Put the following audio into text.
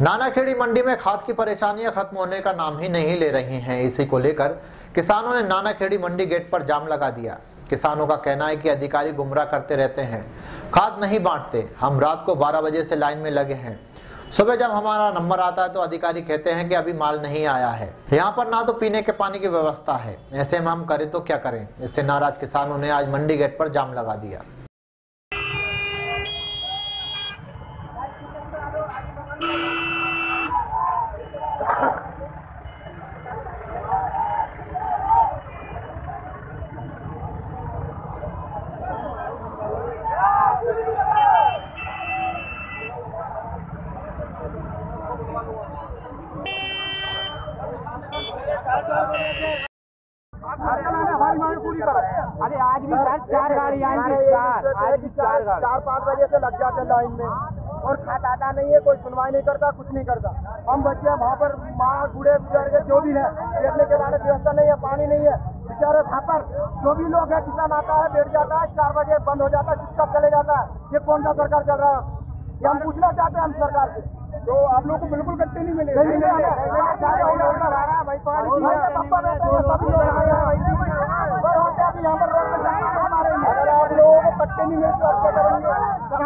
मंडी में खाद की परेशानियाँ खत्म होने का नाम ही नहीं ले रही हैं। इसी को लेकर किसानों ने नानाखेड़ी मंडी गेट पर जाम लगा दिया। किसानों का कहना है कि अधिकारी गुमराह करते रहते हैं। खाद नहीं बांटते। हम रात को 12 बजे से लाइन में लगे हैं। सुबह जब हमारा नंबर आता है तो अधिकारी कहते हैं कि अभी माल नहीं आया है। यहाँ पर ना तो पीने के पानी की व्यवस्था है। ऐसे में हम करें तो क्या करें? इससे नाराज़ किसानों ने आज मंडी गेट पर जाम लगा दिया। अरे आज भी सर चार गाड़ी आएँगे चार। आज भी चार गाड़ी। चार पाँच बजे से लग जाते हैं लाइन में। और खाता आता नहीं है कोई सुनवाई नहीं करता कुछ नहीं करता। हम बच्चे वहाँ पर माँ बूढ़े बुज़ुर्ग जो भी है बैठने के बाद व्यवस्था नहीं है पानी नहीं है। बेचारे पर जो भी लोग है किसान आता है बैठ जाता है चार बजे बंद हो जाता है चुपचाप चले जाता है। ये कौन सा सरकार चल रहा है? ये हम पूछना चाहते हैं हम सरकार से। तो आप लोग को बिल्कुल कट्टे नहीं मिले मिले अगर आप लोगों को पट्टे नहीं मिलते तो आप क्या करेंगे?